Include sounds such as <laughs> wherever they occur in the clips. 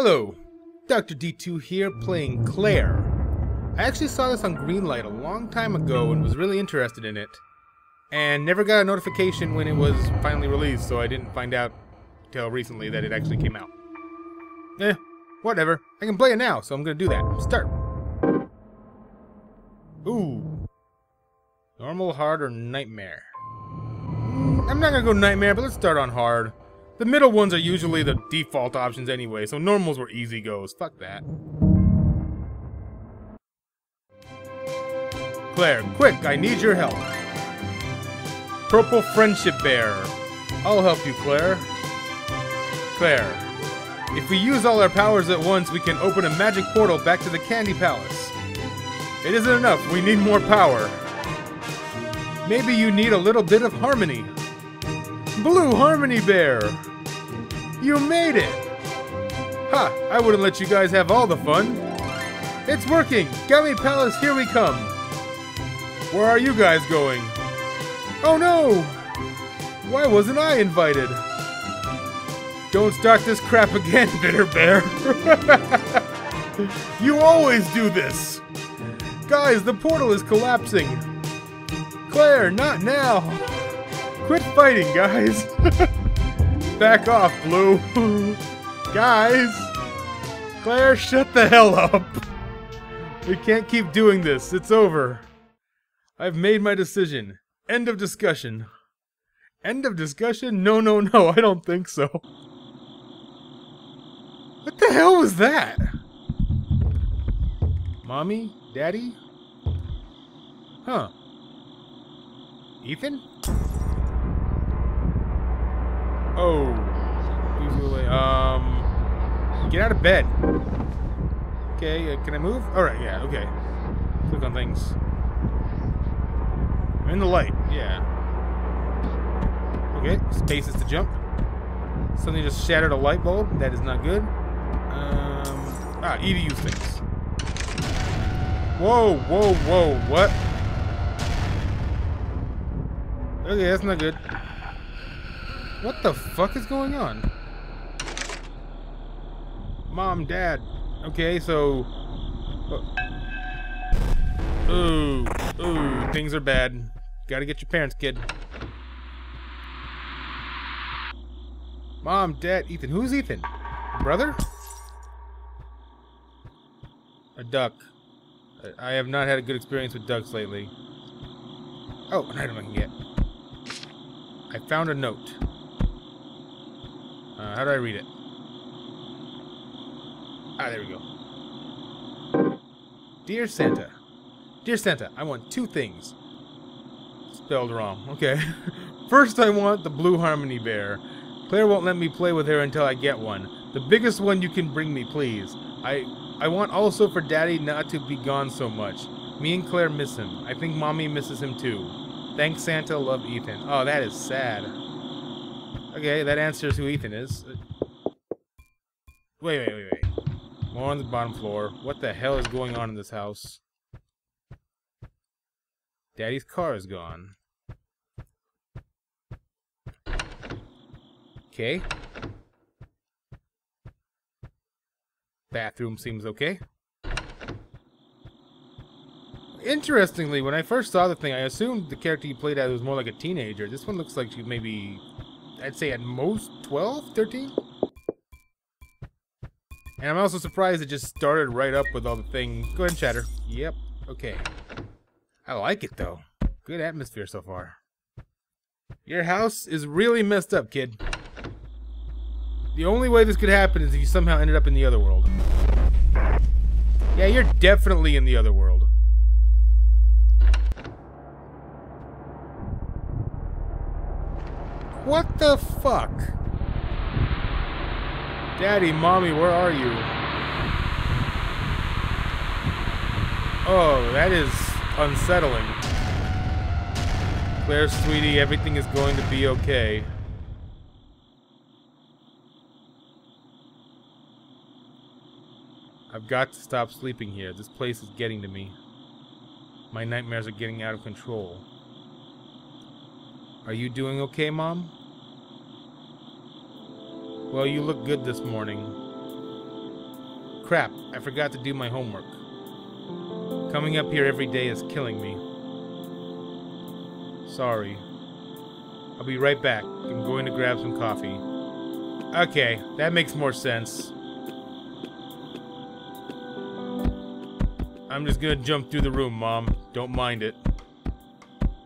Hello, Dr. D2 here playing Claire. I actually saw this on Greenlight a long time ago and was really interested in it. And never got a notification when it was finally released, so I didn't find out till recently that it actually came out. Eh, whatever. I can play it now, so I'm gonna do that. Start. Ooh. Normal, hard, or nightmare? Mm, I'm not gonna go nightmare, but let's start on hard. The middle ones are usually the default options anyway, so normals were easy goes. Fuck that. Claire, quick, I need your help. Purple Friendship Bear. I'll help you, Claire. Claire, if we use all our powers at once, we can open a magic portal back to the Candy Palace. It isn't enough, we need more power. Maybe you need a little bit of harmony. Blue Harmony Bear! You made it! Ha! I wouldn't let you guys have all the fun. It's working! Gummy Palace, here we come! Where are you guys going? Oh no! Why wasn't I invited? Don't start this crap again, <laughs> Bitter Bear! <laughs> you always do this! Guys, the portal is collapsing! Claire, not now! Quit fighting, guys! <laughs> Back off, Blue! <laughs> guys! Claire, shut the hell up! We can't keep doing this. It's over. I've made my decision. End of discussion. End of discussion? No, no, no, I don't think so. What the hell was that? Mommy? Daddy? Huh. Ethan? Oh. Um. Get out of bed. Okay, uh, can I move? Alright, yeah, okay. Click on things. I'm in the light, yeah. Okay, spaces to jump. Something just shattered a light bulb. That is not good. Um, ah, EDU things. Whoa, whoa, whoa, what? Okay, that's not good. What the fuck is going on? Mom, Dad. Okay, so... Uh, ooh, ooh, things are bad. Gotta get your parents, kid. Mom, Dad, Ethan. Who's Ethan? Brother? A duck. I have not had a good experience with ducks lately. Oh, an item I can get. I found a note. Uh, how do I read it? Ah, there we go. Dear Santa. Dear Santa, I want two things. Spelled wrong. Okay. <laughs> First, I want the Blue Harmony Bear. Claire won't let me play with her until I get one. The biggest one you can bring me, please. I I want also for Daddy not to be gone so much. Me and Claire miss him. I think Mommy misses him too. Thanks, Santa. Love, Ethan. Oh, that is sad. Okay, that answers who Ethan is. Uh, wait, wait, wait, wait. More on the bottom floor. What the hell is going on in this house? Daddy's car is gone. Okay. Bathroom seems okay. Interestingly, when I first saw the thing, I assumed the character you played as was more like a teenager. This one looks like she's maybe, I'd say at most 12, 13? And I'm also surprised it just started right up with all the things. Go ahead and chatter. Yep. Okay. I like it, though. Good atmosphere so far. Your house is really messed up, kid. The only way this could happen is if you somehow ended up in the other world. Yeah, you're definitely in the other world. What the fuck? Daddy, Mommy, where are you? Oh, that is unsettling. Claire, sweetie, everything is going to be okay. I've got to stop sleeping here. This place is getting to me. My nightmares are getting out of control. Are you doing okay, Mom? Well, you look good this morning. crap, I forgot to do my homework. Coming up here every day is killing me. Sorry. I'll be right back. I'm going to grab some coffee. Okay, that makes more sense. I'm just gonna jump through the room, Mom. Don't mind it.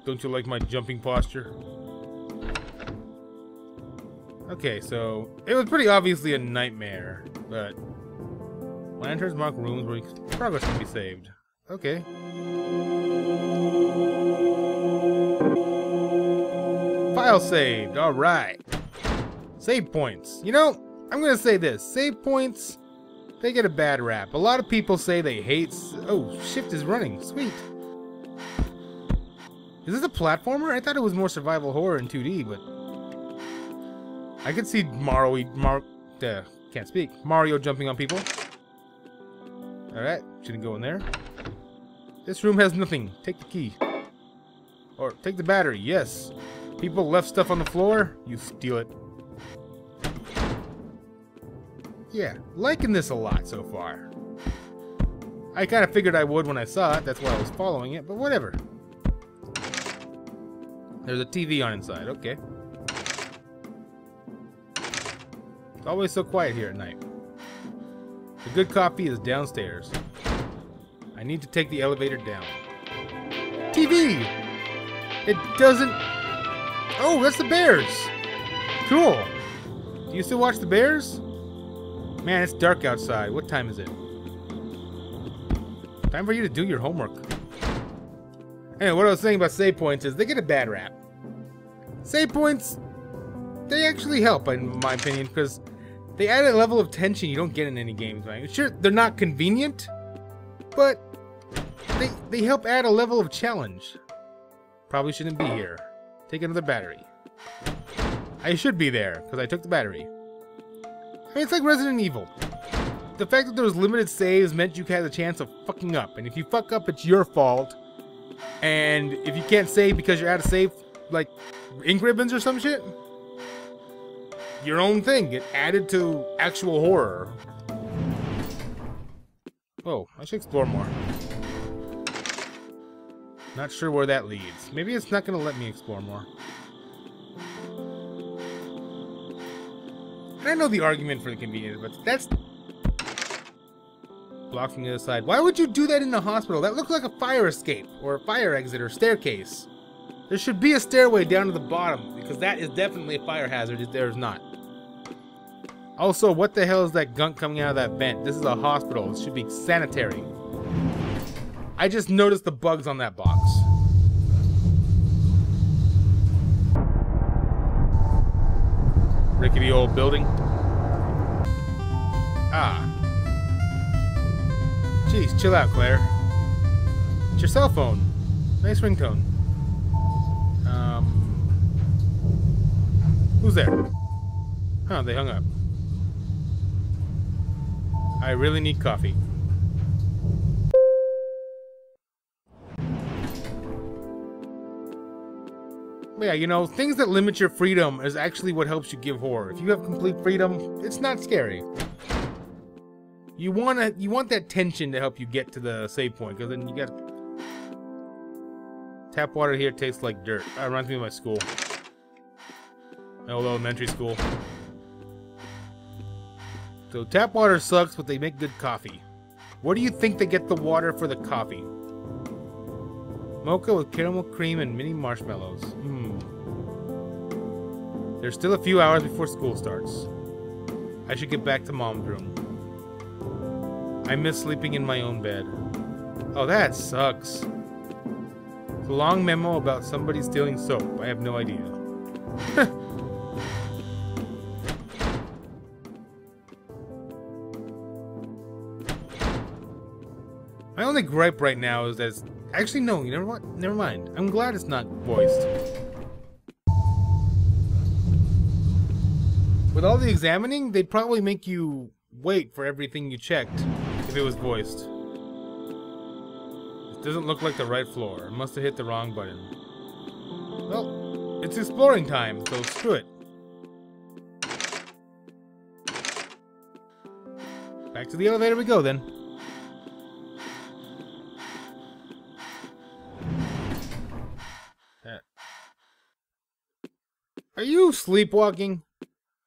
Don't you like my jumping posture? Okay, so it was pretty obviously a nightmare, but lanterns mark rooms where progress can be saved. Okay. File saved. All right. Save points. You know, I'm gonna say this: save points they get a bad rap. A lot of people say they hate... Oh, shift is running. Sweet. Is this a platformer? I thought it was more survival horror in 2D, but... I could see Mario... Mar uh, can't speak. Mario jumping on people. Alright, shouldn't go in there. This room has nothing. Take the key. Or take the battery, yes. People left stuff on the floor, you steal it. Yeah, liking this a lot so far. I kind of figured I would when I saw it, that's why I was following it, but whatever. There's a TV on inside, okay. It's always so quiet here at night. The good coffee is downstairs. I need to take the elevator down. TV! It doesn't... Oh, that's the Bears! Cool. Do you still watch the Bears? Man, it's dark outside. What time is it? Time for you to do your homework. Anyway, what I was saying about save points is they get a bad rap. Save points, they actually help, in my opinion, because they add a level of tension you don't get in any games. Right? Sure, they're not convenient, but they, they help add a level of challenge. Probably shouldn't be here. Take another battery. I should be there, because I took the battery. I mean, it's like Resident Evil. The fact that there was limited saves meant you had a chance of fucking up. And if you fuck up, it's your fault. And if you can't save because you're out of save, like ink ribbons or some shit, your own thing. It added to actual horror. Oh, I should explore more. Not sure where that leads. Maybe it's not going to let me explore more. I know the argument for the convenience, but that's blocking the other side. Why would you do that in a hospital? That looks like a fire escape, or a fire exit, or staircase. There should be a stairway down to the bottom, because that is definitely a fire hazard if there's not. Also, what the hell is that gunk coming out of that vent? This is a hospital. It should be sanitary. I just noticed the bugs on that box. rickety old building. Ah. Jeez, chill out, Claire. It's your cell phone. Nice ringtone. Who's there? Huh, they hung up. I really need coffee. But yeah, you know, things that limit your freedom is actually what helps you give horror. If you have complete freedom, it's not scary. You wanna, you want that tension to help you get to the save point, because then you got <sighs> tap water here tastes like dirt. That reminds me of my school, elementary school. So tap water sucks, but they make good coffee. Where do you think they get the water for the coffee? Mocha with caramel cream and mini marshmallows. Hmm. There's still a few hours before school starts. I should get back to mom's room. I miss sleeping in my own bed. Oh, that sucks. It's a long memo about somebody stealing soap. I have no idea. <laughs> my only gripe right now is that Actually, no, you know what? Never mind. I'm glad it's not voiced. With all the examining, they'd probably make you wait for everything you checked if it was voiced. This doesn't look like the right floor. I must have hit the wrong button. Well, it's exploring time, so screw it. Back to the elevator we go then. Sleepwalking?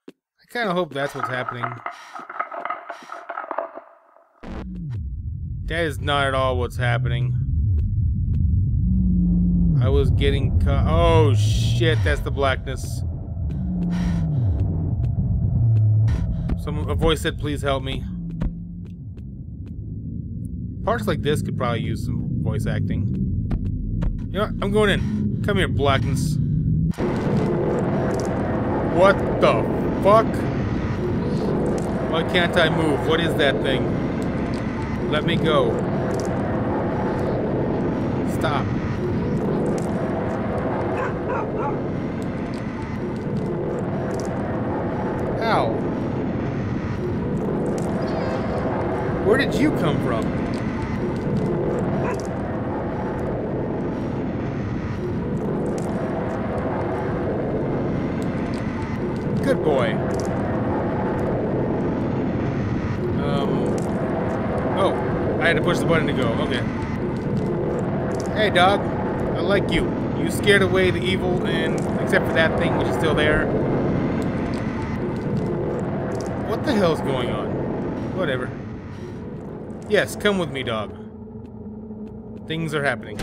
I kind of hope that's what's happening. That is not at all what's happening. I was getting cut. Oh shit, that's the blackness. Some a voice said, "Please help me." Parts like this could probably use some voice acting. You know what? I'm going in. Come here, blackness. What the fuck? Why can't I move? What is that thing? Let me go. Stop. How? Where did you come from? Good boy. Um. Oh, I had to push the button to go. Okay. Hey, dog. I like you. You scared away the evil, and except for that thing which is still there. What the hell's going on? Whatever. Yes, come with me, dog. Things are happening.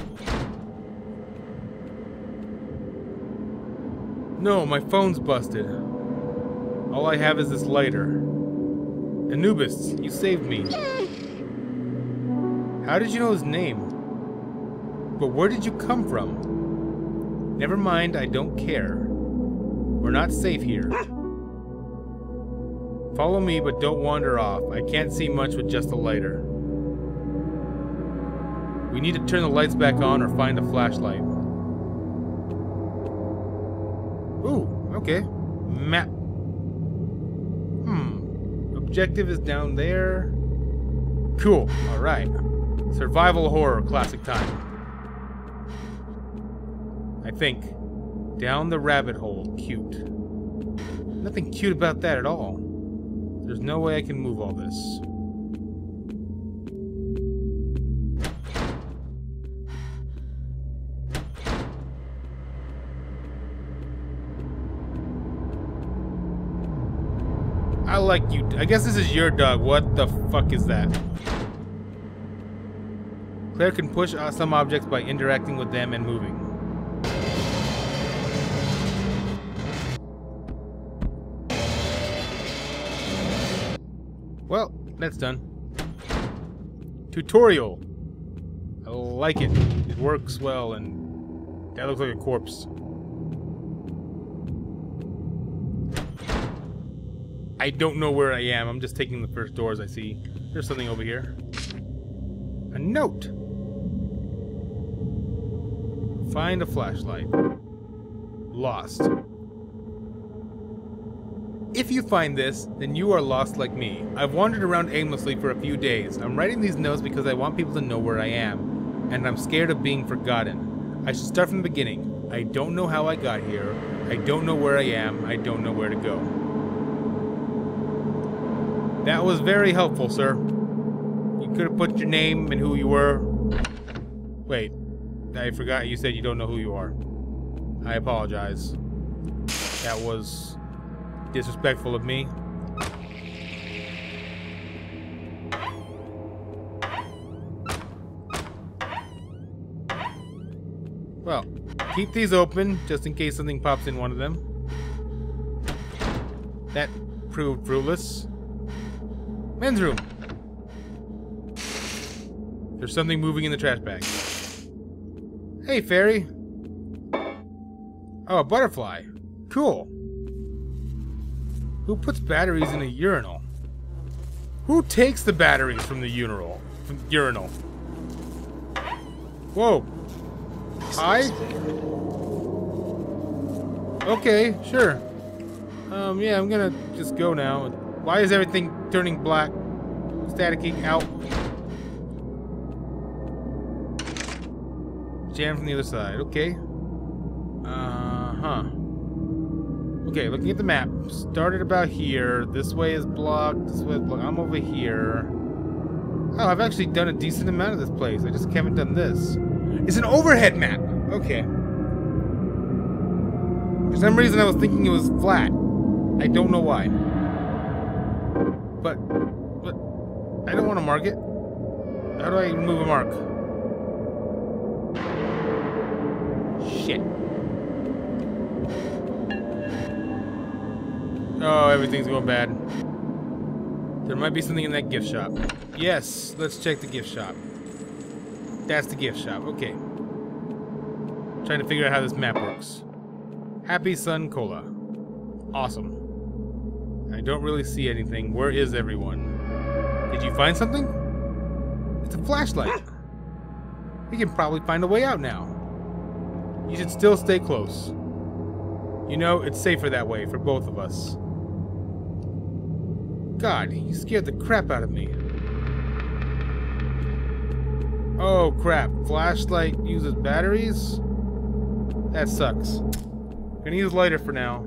No, my phone's busted. All I have is this lighter. Anubis, you saved me. How did you know his name? But where did you come from? Never mind, I don't care. We're not safe here. Follow me, but don't wander off. I can't see much with just a lighter. We need to turn the lights back on or find a flashlight. Ooh, okay. Map. Objective is down there. Cool. Alright. Survival horror, classic time. I think. Down the rabbit hole. Cute. Nothing cute about that at all. There's no way I can move all this. Like you. I guess this is your dog. What the fuck is that? Claire can push some objects by interacting with them and moving. Well, that's done. Tutorial. I like it. It works well, and that looks like a corpse. I don't know where I am. I'm just taking the first doors I see. There's something over here. A note. Find a flashlight. Lost. If you find this, then you are lost like me. I've wandered around aimlessly for a few days. I'm writing these notes because I want people to know where I am, and I'm scared of being forgotten. I should start from the beginning. I don't know how I got here. I don't know where I am. I don't know where to go. That was very helpful, sir. You could have put your name and who you were. Wait, I forgot you said you don't know who you are. I apologize. That was disrespectful of me. Well, keep these open just in case something pops in one of them. That proved fruitless. Men's room. There's something moving in the trash bag. Hey, fairy. Oh, a butterfly. Cool. Who puts batteries in a urinal? Who takes the batteries from the urinal? From the urinal. Whoa. Hi? Okay, sure. Um, yeah, I'm gonna just go now. Why is everything turning black? Staticking out. Jam from the other side. Okay. Uh-huh. Okay, looking at the map. Started about here. This way is blocked. This way is blocked. I'm over here. Oh, I've actually done a decent amount of this place. I just haven't done this. It's an overhead map. Okay. For some reason, I was thinking it was flat. I don't know why. But, but I don't want to mark it. How do I remove a mark? Shit. Oh, everything's going bad. There might be something in that gift shop. Yes, let's check the gift shop. That's the gift shop. Okay. Trying to figure out how this map works. Happy Sun Cola. Awesome. Don't really see anything. Where is everyone? Did you find something? It's a flashlight. We can probably find a way out now. You should still stay close. You know, it's safer that way for both of us. God, you scared the crap out of me. Oh crap, flashlight uses batteries? That sucks. Gonna use lighter for now.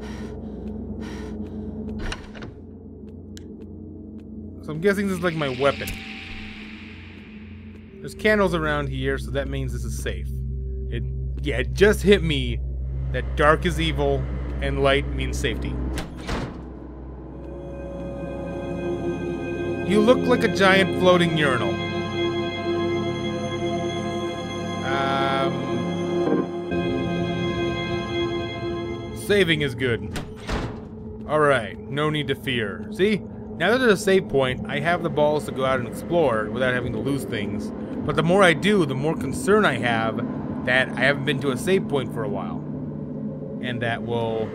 So I'm guessing this is like my weapon. There's candles around here, so that means this is safe. It, yeah, it just hit me that dark is evil and light means safety. You look like a giant floating urinal. Um, saving is good. Alright, no need to fear. See? Now that there's a save point, I have the balls to go out and explore without having to lose things. But the more I do, the more concern I have that I haven't been to a save point for a while. And that will...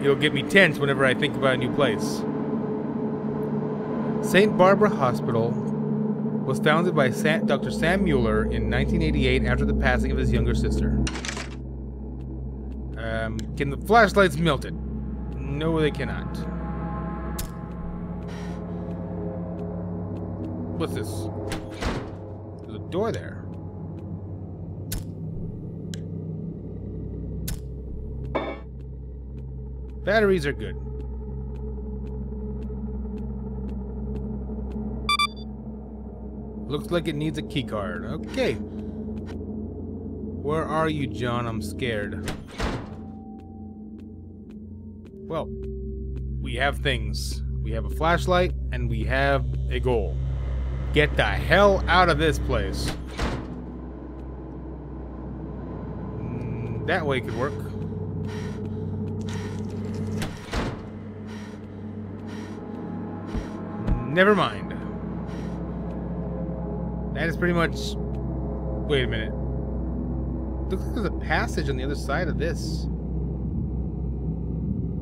It'll get me tense whenever I think about a new place. St. Barbara Hospital was founded by Dr. Sam Mueller in 1988 after the passing of his younger sister. Um, can the flashlights melt it? No, they cannot. What's this? There's a door there. Batteries are good. Looks like it needs a keycard. Okay. Where are you, John? I'm scared. Well, we have things. We have a flashlight, and we have a goal. Get the hell out of this place. Mm, that way could work. Never mind. That is pretty much... Wait a minute. Looks like there's a passage on the other side of this.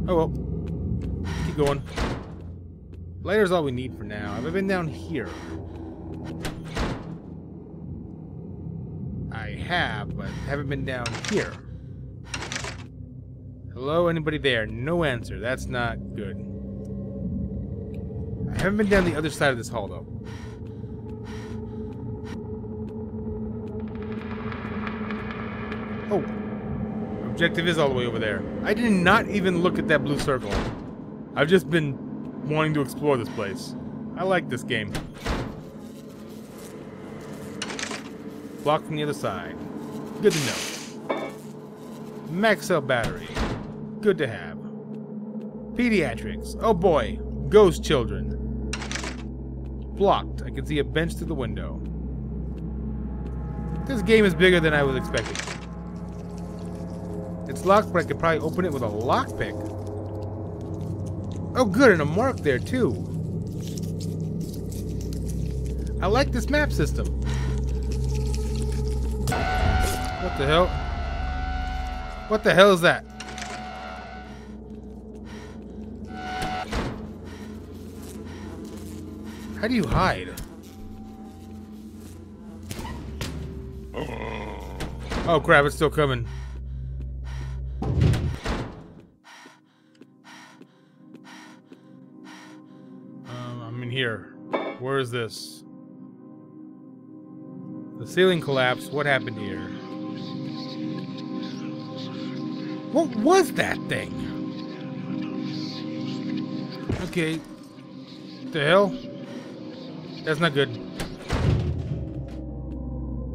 Oh well. Keep going. Lighter's all we need for now. Have I been down here? Have, but haven't been down here. Hello, anybody there? No answer. That's not good. I haven't been down the other side of this hall, though. Oh. Objective is all the way over there. I did not even look at that blue circle. I've just been wanting to explore this place. I like this game. Blocked from the other side. Good to know. Max cell battery. Good to have. Pediatrics. Oh boy. Ghost children. Blocked. I can see a bench through the window. This game is bigger than I was expecting. It's locked, but I could probably open it with a lockpick. Oh good, and a mark there too. I like this map system. What the hell? What the hell is that? How do you hide? Oh crap, it's still coming. Um, I'm in here. Where is this? The ceiling collapsed. What happened here? What was that thing? Okay. The hell? That's not good.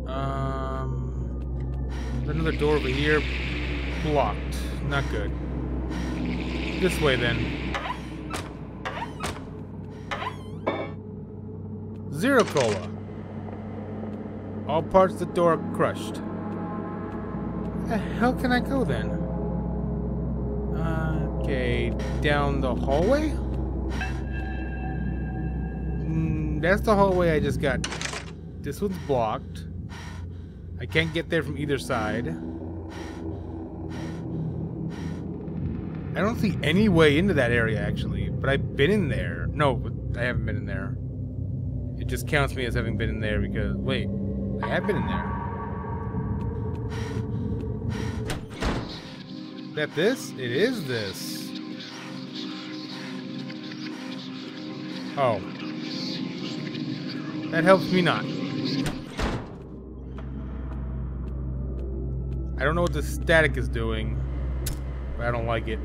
Um, another door over here. Blocked. Not good. This way then. Zero cola. All parts of the door are crushed. Where the hell can I go then? Okay, down the hallway? Mm, that's the hallway I just got. This one's blocked. I can't get there from either side. I don't see any way into that area, actually. But I've been in there. No, I haven't been in there. It just counts me as having been in there because... Wait. I have been in there. Is that this? It is this. Oh. That helps me not. I don't know what the static is doing, but I don't like it.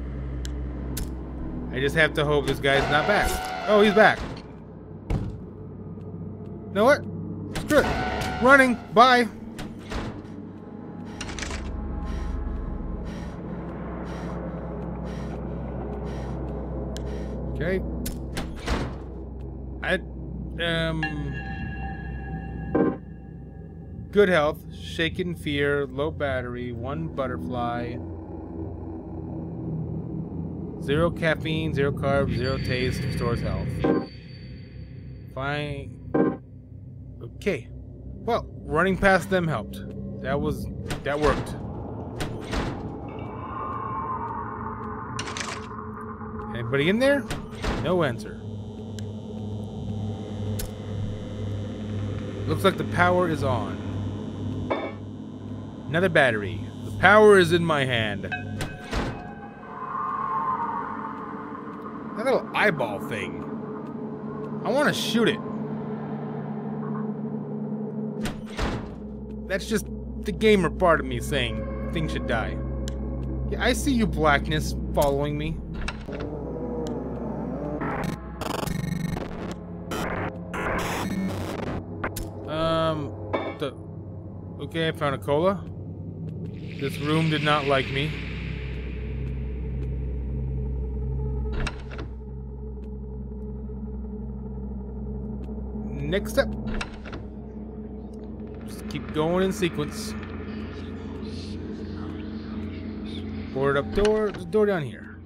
I just have to hope this guy's not back. Oh, he's back. You know what? Screw it. Running. Bye. Okay. I um good health, shaken fear, low battery, one butterfly. Zero caffeine, zero carbs, zero taste, restores health. Fine. Okay. Well, running past them helped. That was... that worked. Anybody in there? No answer. Looks like the power is on. Another battery. The power is in my hand. That little eyeball thing. I want to shoot it. That's just the gamer part of me saying things should die. Yeah, I see you, Blackness, following me. Um, the... Okay, I found a cola. This room did not like me. Next up. Keep going in sequence. Board up door. Door down here.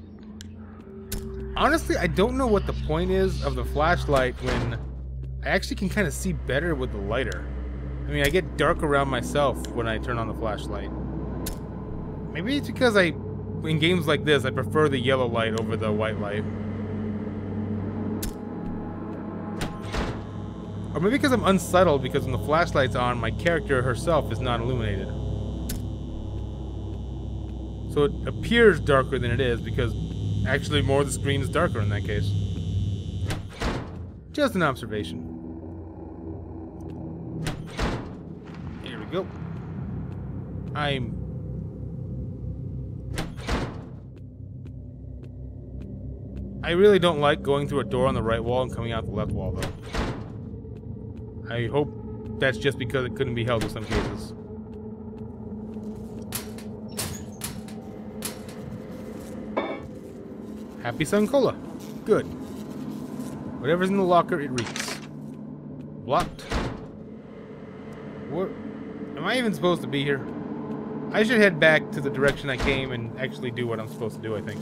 Honestly, I don't know what the point is of the flashlight when I actually can kind of see better with the lighter. I mean, I get dark around myself when I turn on the flashlight. Maybe it's because I, in games like this, I prefer the yellow light over the white light. Or maybe because I'm unsettled because when the flashlight's on, my character herself is not illuminated. So it appears darker than it is because actually more of the screen is darker in that case. Just an observation. Here we go. I'm... I really don't like going through a door on the right wall and coming out the left wall though. I hope that's just because it couldn't be held in some cases. Happy Sun Cola. Good. Whatever's in the locker, it reeks. Blocked. What? Am I even supposed to be here? I should head back to the direction I came and actually do what I'm supposed to do, I think.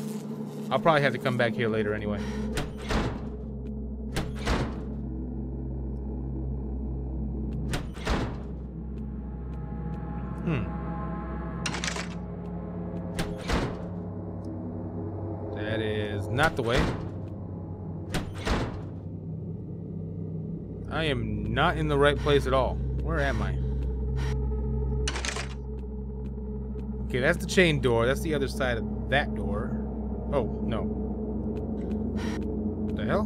I'll probably have to come back here later anyway. Not the way. I am not in the right place at all. Where am I? Okay, that's the chain door. That's the other side of that door. Oh, no. What the hell?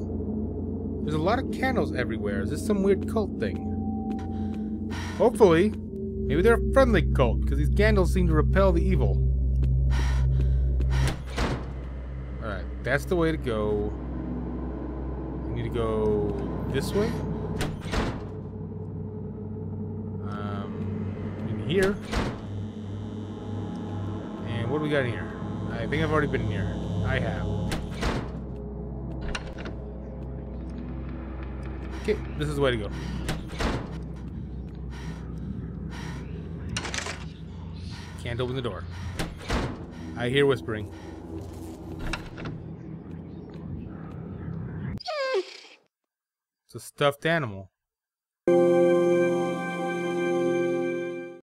There's a lot of candles everywhere. Is this some weird cult thing? Hopefully. Maybe they're a friendly cult, because these candles seem to repel the evil. Alright, that's the way to go. I Need to go this way. Um, in here. And what do we got in here? I think I've already been in here. I have. Okay, this is the way to go. Can't open the door. I hear whispering. A stuffed animal.